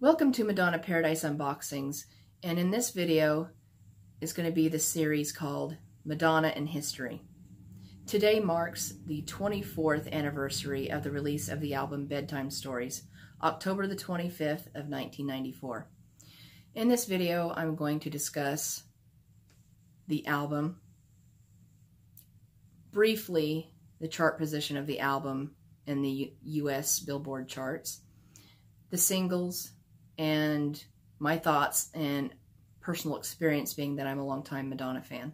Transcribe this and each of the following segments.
Welcome to Madonna Paradise Unboxings, and in this video is going to be the series called Madonna in History. Today marks the 24th anniversary of the release of the album Bedtime Stories, October the 25th of 1994. In this video, I'm going to discuss the album, briefly the chart position of the album in the U.S. Billboard charts, the singles, and my thoughts and personal experience being that I'm a longtime Madonna fan.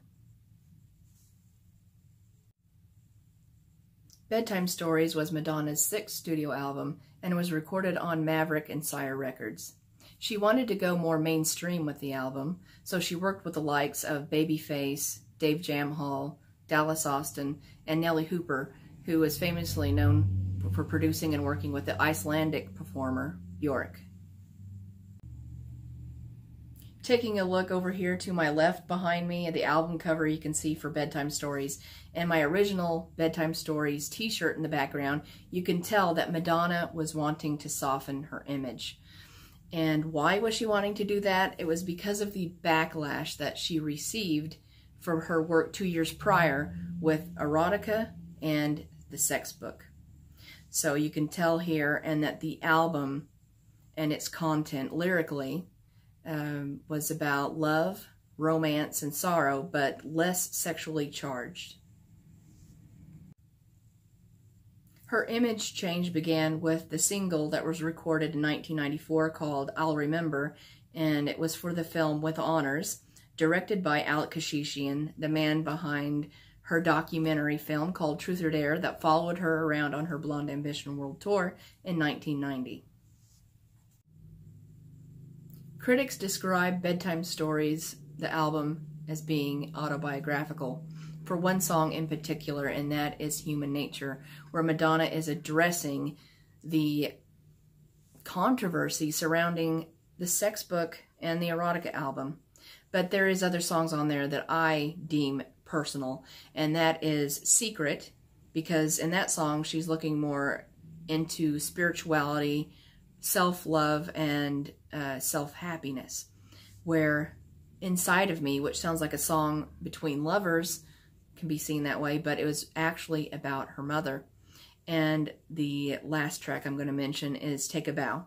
Bedtime Stories was Madonna's sixth studio album and was recorded on Maverick and Sire Records. She wanted to go more mainstream with the album, so she worked with the likes of Babyface, Dave Jam Hall, Dallas Austin, and Nellee Hooper, who is famously known for producing and working with the Icelandic performer Bjork. Taking a look over here to my left behind me, at the album cover you can see for Bedtime Stories, and my original Bedtime Stories t-shirt in the background, you can tell that Madonna was wanting to soften her image. And why was she wanting to do that? It was because of the backlash that she received from her work two years prior with Erotica and the sex book. So you can tell here, and that the album and its content lyrically um, was about love, romance, and sorrow, but less sexually charged. Her image change began with the single that was recorded in 1994 called I'll Remember, and it was for the film With Honors, directed by Alec Keshishian, the man behind her documentary film called Truth or Dare that followed her around on her Blonde Ambition World Tour in 1990. Critics describe Bedtime Stories, the album, as being autobiographical for one song in particular, and that is Human Nature, where Madonna is addressing the controversy surrounding the sex book and the erotica album. But there is other songs on there that I deem personal, and that is Secret, because in that song she's looking more into spirituality, self-love, and uh, self-happiness, where Inside of Me, which sounds like a song between lovers, can be seen that way, but it was actually about her mother. And the last track I'm going to mention is Take a Bow.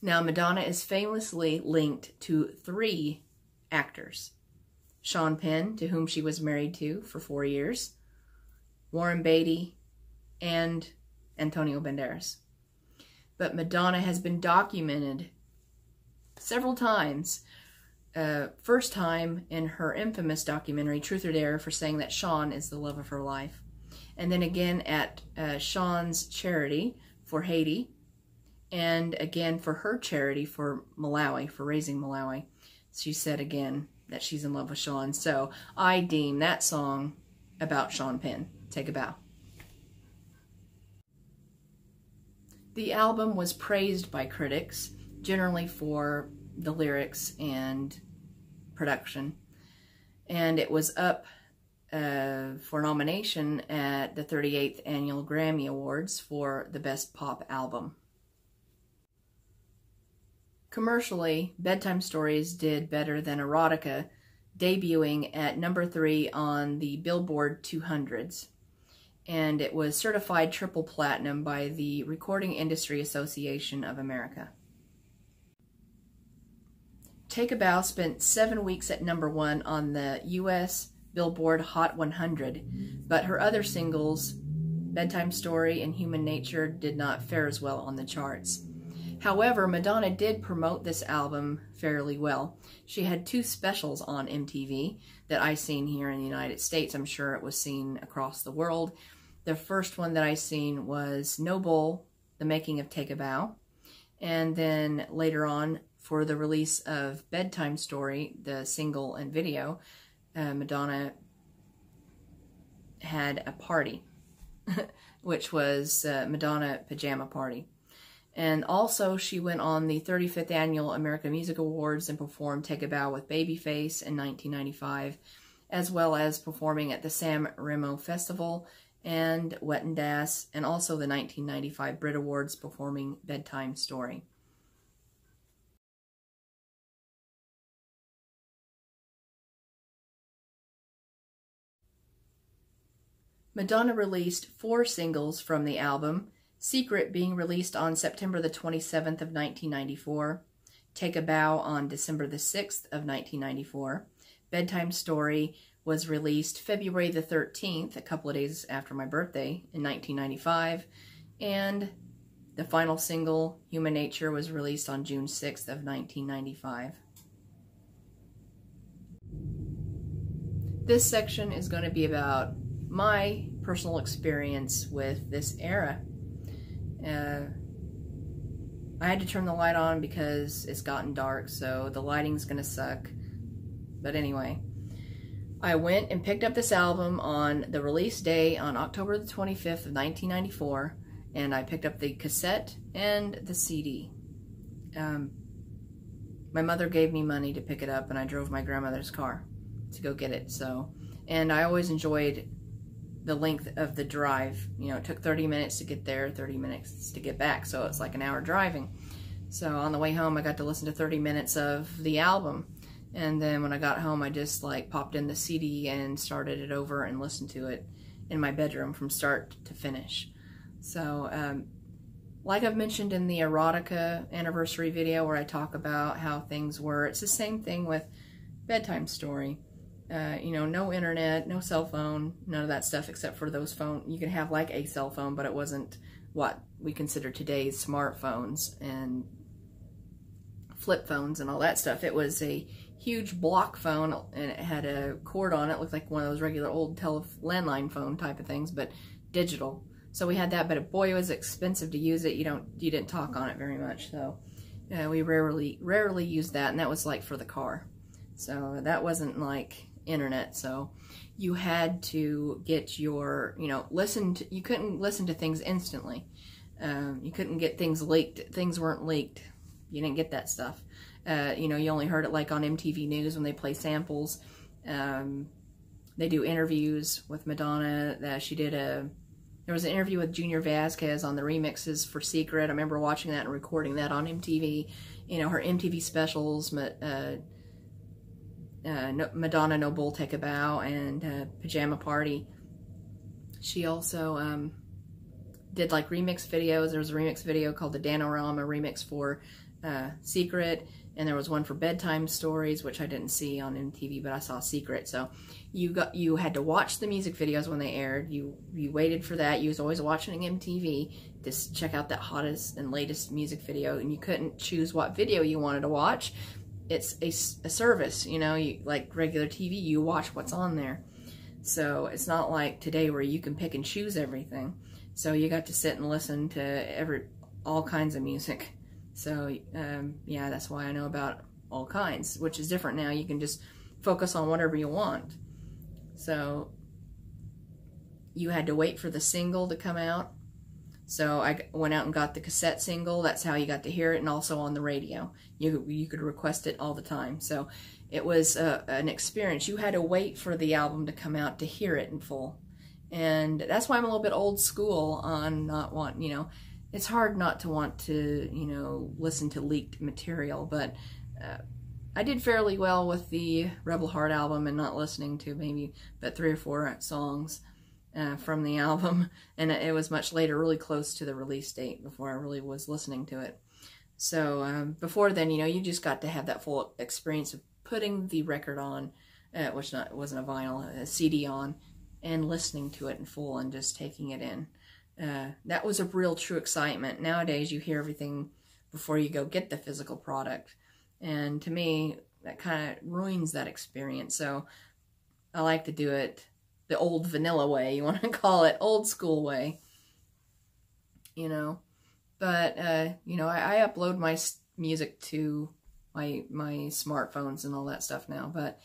Now, Madonna is famously linked to three actors. Sean Penn, to whom she was married to for four years, Warren Beatty, and Antonio Banderas. But Madonna has been documented several times. Uh, first time in her infamous documentary, Truth or Dare, for saying that Sean is the love of her life. And then again at uh, Sean's charity for Haiti, and again for her charity for Malawi, for raising Malawi. She said again, that she's in love with Sean. So I deem that song about Sean Penn. Take a bow. The album was praised by critics, generally for the lyrics and production. And it was up uh, for nomination at the 38th Annual Grammy Awards for the Best Pop Album. Commercially, Bedtime Stories did better than Erotica, debuting at number three on the Billboard 200s. And it was certified triple platinum by the Recording Industry Association of America. Take a Bow spent seven weeks at number one on the U.S. Billboard Hot 100, but her other singles, Bedtime Story and Human Nature, did not fare as well on the charts. However, Madonna did promote this album fairly well. She had two specials on MTV that I seen here in the United States. I'm sure it was seen across the world. The first one that I seen was No Bull, The Making of Take a Bow. And then later on, for the release of Bedtime Story, the single and video, uh, Madonna had a party, which was uh, Madonna Pajama Party. And also, she went on the 35th Annual American Music Awards and performed Take a Bow with Babyface in 1995, as well as performing at the San Remo Festival and Wetten Dass, and also the 1995 Brit Awards performing Bedtime Story. Madonna released four singles from the album, Secret being released on September the 27th of 1994, Take a Bow on December the 6th of 1994, Bedtime Story was released February the 13th, a couple of days after my birthday in 1995, and the final single, Human Nature, was released on June 6th of 1995. This section is going to be about my personal experience with this era. Uh, I had to turn the light on because it's gotten dark, so the lighting's going to suck. But anyway, I went and picked up this album on the release day on October the 25th of 1994, and I picked up the cassette and the CD. Um, my mother gave me money to pick it up, and I drove my grandmother's car to go get it. So, and I always enjoyed the length of the drive. You know, it took 30 minutes to get there, 30 minutes to get back, so it's like an hour driving. So on the way home, I got to listen to 30 minutes of the album. And then when I got home, I just like popped in the CD and started it over and listened to it in my bedroom from start to finish. So, um, like I've mentioned in the erotica anniversary video where I talk about how things were, it's the same thing with bedtime story. Uh, you know, no internet, no cell phone, none of that stuff except for those phone. You could have like a cell phone, but it wasn't what we consider today's smartphones and flip phones and all that stuff. It was a huge block phone and it had a cord on it. it looked like one of those regular old tele landline phone type of things, but digital. So we had that, but boy, it was expensive to use it. You don't, you didn't talk on it very much. So uh, we rarely, rarely used that, and that was like for the car. So that wasn't like internet. So you had to get your, you know, listen to, you couldn't listen to things instantly. Um, you couldn't get things leaked. Things weren't leaked. You didn't get that stuff. Uh, you know, you only heard it like on MTV News when they play samples. Um, they do interviews with Madonna. Uh, she did a, there was an interview with Junior Vasquez on the remixes for Secret. I remember watching that and recording that on MTV. You know, her MTV specials, uh, uh, Madonna No Bull Take a Bow and Pajama Party. She also um, did like remix videos. There was a remix video called the Danorama remix for uh, Secret, and there was one for bedtime stories, which I didn't see on MTV, but I saw Secret. So you got you had to watch the music videos when they aired. You you waited for that. You was always watching MTV to check out that hottest and latest music video, and you couldn't choose what video you wanted to watch it's a, a service, you know, you, like regular TV, you watch what's on there. So it's not like today where you can pick and choose everything. So you got to sit and listen to every all kinds of music. So um, yeah, that's why I know about all kinds, which is different now. You can just focus on whatever you want. So you had to wait for the single to come out so I went out and got the cassette single. That's how you got to hear it, and also on the radio. You you could request it all the time. So it was a, an experience. You had to wait for the album to come out to hear it in full, and that's why I'm a little bit old school on not want you know. It's hard not to want to you know listen to leaked material, but. Uh, I did fairly well with the Rebel Heart album and not listening to maybe but three or four songs uh, from the album, and it was much later, really close to the release date before I really was listening to it. So um, before then, you know, you just got to have that full experience of putting the record on, uh, which not wasn't a vinyl, a CD on, and listening to it in full and just taking it in. Uh, that was a real true excitement. Nowadays, you hear everything before you go get the physical product, and to me, that kind of ruins that experience. So I like to do it the old vanilla way, you want to call it, old school way, you know. But, uh, you know, I, I upload my music to my, my smartphones and all that stuff now, but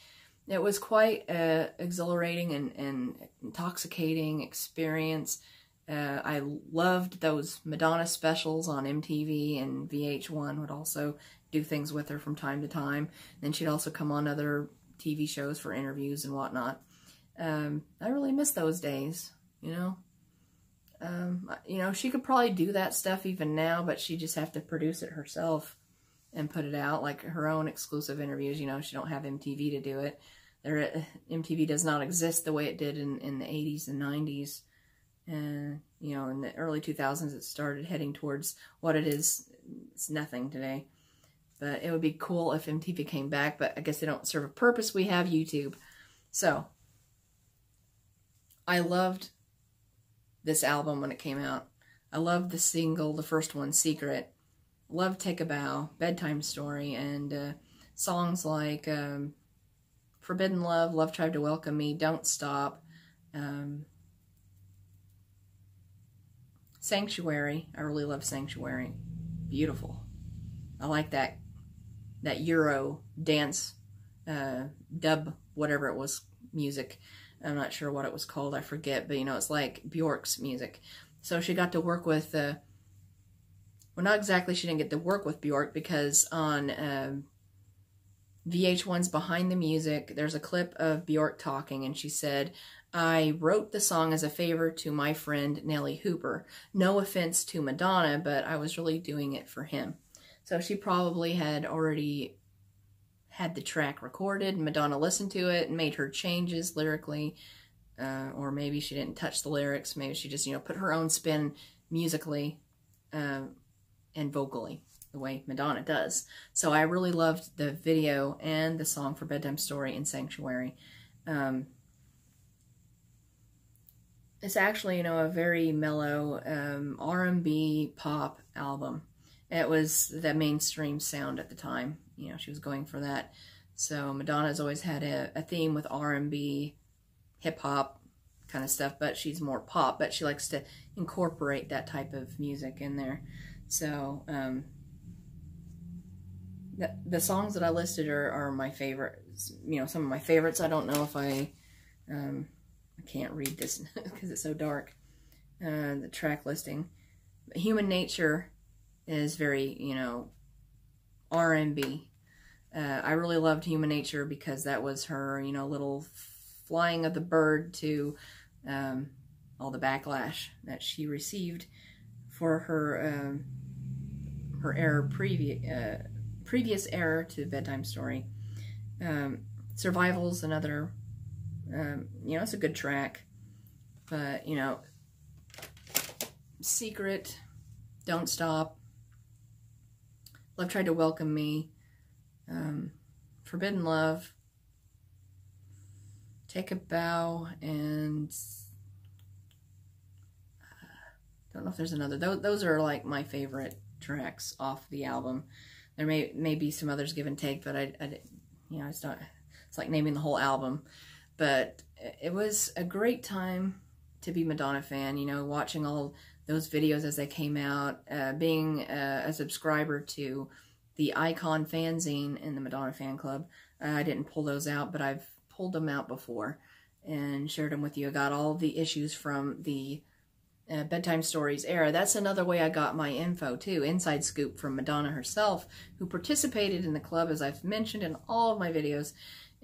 it was quite a exhilarating and, and intoxicating experience. Uh, I loved those Madonna specials on MTV and VH1 would also do things with her from time to time. Then she'd also come on other TV shows for interviews and whatnot. Um, I really miss those days, you know. Um, you know, she could probably do that stuff even now, but she'd just have to produce it herself and put it out, like her own exclusive interviews. You know, she don't have MTV to do it. there MTV does not exist the way it did in, in the 80s and 90s. And, you know, in the early 2000s, it started heading towards what it is. It's nothing today. But it would be cool if MTV came back, but I guess they don't serve a purpose. We have YouTube. So, I loved this album when it came out. I loved the single, the first one, Secret. Love Take a Bow, Bedtime Story, and uh, songs like um, Forbidden Love, Love Tried to Welcome Me, Don't Stop, um, Sanctuary. I really love Sanctuary. Beautiful. I like that that Euro dance uh, dub, whatever it was, music. I'm not sure what it was called. I forget, but you know, it's like Bjork's music. So she got to work with, uh, well, not exactly she didn't get to work with Bjork because on um, VH1's Behind the Music, there's a clip of Bjork talking, and she said, I wrote the song as a favor to my friend Nellee Hooper. No offense to Madonna, but I was really doing it for him. So she probably had already had the track recorded. Madonna listened to it and made her changes lyrically. Uh, or maybe she didn't touch the lyrics. Maybe she just, you know, put her own spin musically uh, and vocally the way Madonna does. So I really loved the video and the song for Bedtime Story and Sanctuary. Um, it's actually, you know, a very mellow um, R&B pop album. It was the mainstream sound at the time. You know, she was going for that. So Madonna's always had a, a theme with R&B, hip-hop kind of stuff, but she's more pop, but she likes to incorporate that type of music in there. So, um, the, the songs that I listed are, are my favorites, you know, some of my favorites. I don't know if I, um, Can't read this because it's so dark, uh, the track listing. But Human Nature is very, you know, R&B. Uh, I really loved Human Nature because that was her, you know, little flying of the bird to um, all the backlash that she received for her um, her error previous uh, previous error to bedtime story. Um, Survival's another, um, you know, it's a good track, but you know, Secret, Don't Stop, Love Tried to Welcome Me, um, Forbidden Love, Take a Bow, and uh, don't know if there's another. Those, those are like my favorite tracks off the album. There may may be some others give and take, but I, I you know, it's not. It's like naming the whole album. But it was a great time to be Madonna fan. You know, watching all those videos as they came out, uh, being a, a, subscriber to the Icon fanzine in the Madonna fan club. Uh, I didn't pull those out, but I've pulled them out before and shared them with you. I got all the issues from the uh, bedtime stories era. That's another way I got my info too. Inside scoop from Madonna herself, who participated in the club as I've mentioned in all of my videos.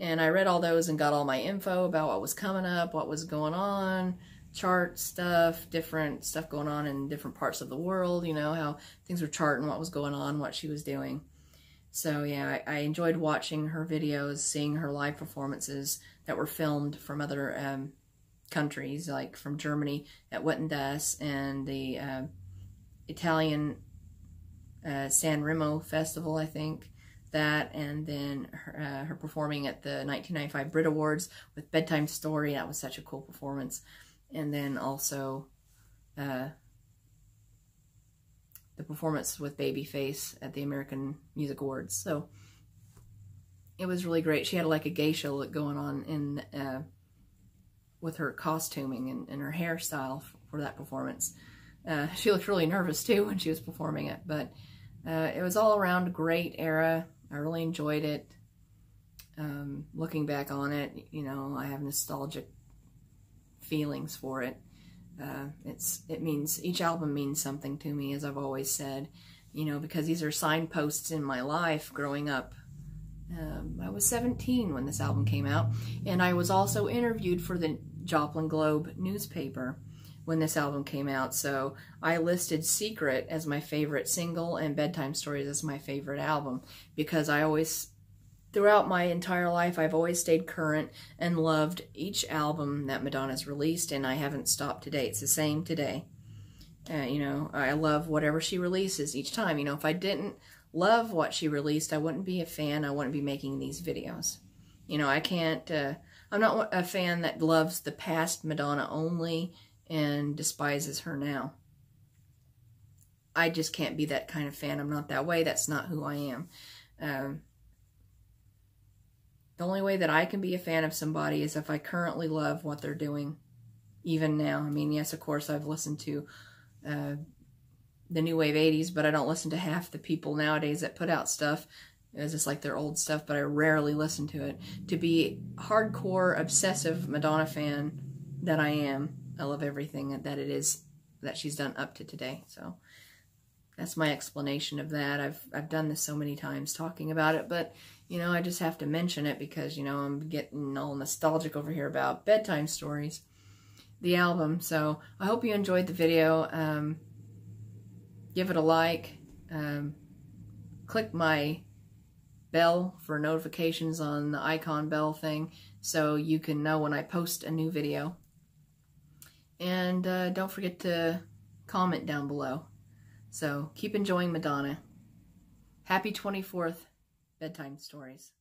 And I read all those and got all my info about what was coming up, what was going on, chart stuff, different stuff going on in different parts of the world, you know, how things were charting, what was going on, what she was doing. So yeah, I, I enjoyed watching her videos, seeing her live performances that were filmed from other um, countries, like from Germany at Wetten and the uh, Italian uh, San Remo Festival, I think. That, and then her, uh, her, performing at the 1995 Brit Awards with Bedtime Story. That was such a cool performance. And then also uh, the performance with Babyface at the American Music Awards. So it was really great. She had like a geisha look going on in uh, with her costuming and, and her hairstyle for that performance. Uh, she looked really nervous too when she was performing it, but uh, it was all around great era. I really enjoyed it. Um, looking back on it, you know, I have nostalgic feelings for it. Uh, it's it means each album means something to me, as I've always said, you know, because these are signposts in my life growing up um, I was 17 when this album came out, and I was also interviewed for the Joplin Globe newspaper when this album came out. So I listed Secret as my favorite single and Bedtime Stories as my favorite album because I always throughout my entire life, I've always stayed current and loved each album that Madonna's released, and I haven't stopped today. It's the same today. Uh, you know, I love whatever she releases each time. You know, if I didn't love what she released, I wouldn't be a fan. I wouldn't be making these videos. You know, I can't, uh, I'm not a fan that loves the past Madonna only and despises her now. I just can't be that kind of fan. I'm not that way. That's not who I am. Um, the only way that I can be a fan of somebody is if I currently love what they're doing, even now. I mean, yes, of course, I've listened to uh, the New Wave 80s, but I don't listen to half the people nowadays that put out stuff. It's just like their old stuff, but I rarely listen to it. To be hardcore, obsessive Madonna fan that I am, I love everything that it is that she's done up to today. So that's my explanation of that. I've I've done this so many times talking about it, but you know, I just have to mention it because, you know, I'm getting all nostalgic over here about bedtime stories, the album. So I hope you enjoyed the video. Um, give it a like. Um, click my bell for notifications on the icon bell thing so you can know when I post a new video. And uh, don't forget to comment down below. So keep enjoying Madonna. Happy 24th bedtime stories.